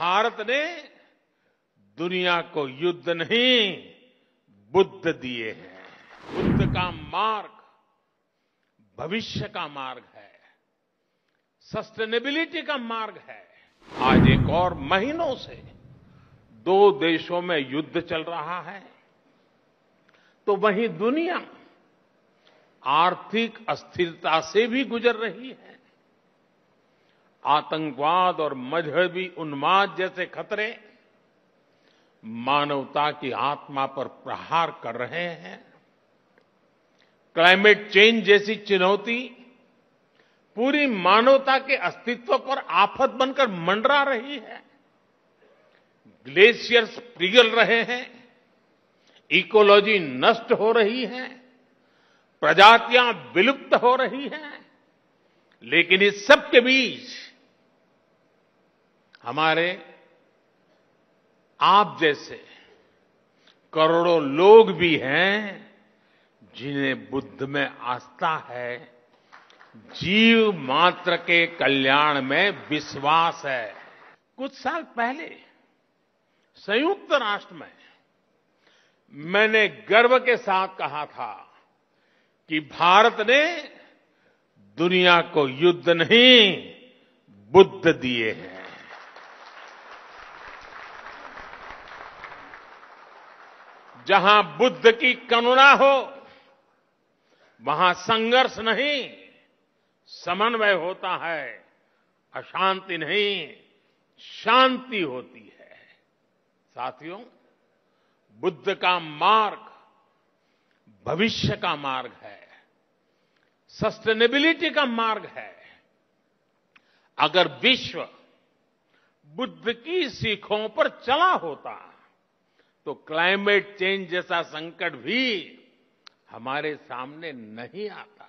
भारत ने दुनिया को युद्ध नहीं, बुद्ध दिए हैं। बुद्ध का मार्ग भविष्य का मार्ग है। सस्टेनेबिलिटी का मार्ग है। आज एक और महीनों से दो देशों में युद्ध चल रहा है। तो वहीं दुनिया आर्थिक अस्थिरता से भी गुजर रही है। आतंकवाद और मजहबी उन्माद जैसे खतरे मानवता की आत्मा पर प्रहार कर रहे हैं। क्लाइमेट चेंज जैसी चुनौती पूरी मानवता के अस्तित्व पर आफत बनकर मंडरा रही है। ग्लेशियर्स पिघल रहे हैं, इकोलॉजी नष्ट हो रही है, प्रजातियाँ विलुप्त हो रही हैं, लेकिन इस सब के बीच हमारे आप जैसे करोड़ों लोग भी हैं जिन्हें बुद्ध में आस्था है। जीव मात्र के कल्याण में विश्वास है। कुछ साल पहले संयुक्त राष्ट्र में मैंने गर्व के साथ कहा था कि भारत ने दुनिया को युद्ध नहीं, बुद्ध दिए हैं। जहाँ बुद्ध की करुणा हो, वहाँ संघर्ष नहीं, समन्वय होता है, अशांति नहीं, शांति होती है। साथियों, बुद्ध का मार्ग, भविष्य का मार्ग है, सस्टेनेबिलिटी का मार्ग है। अगर विश्व बुद्ध की सीखों पर चला होता तो क्लाइमेट चेंज जैसा संकट भी हमारे सामने नहीं आता।